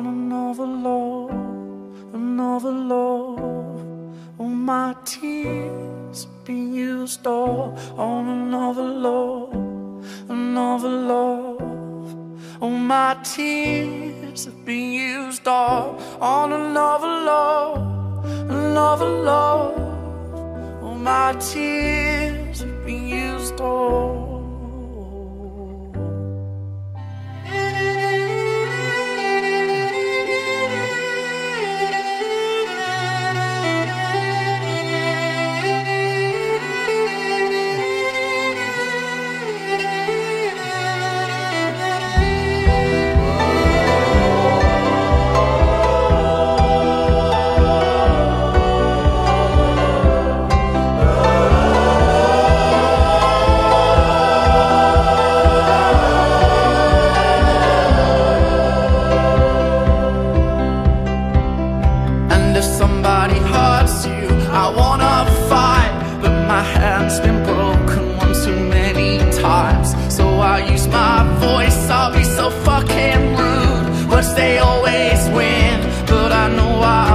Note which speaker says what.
Speaker 1: on another love, another love. All my tears have been used up on another love, another love. All my tears have been used up on another love, another love. All my tears it's been broken one too many times. So I use my voice, I'll be so fucking rude. But they always win, but I know I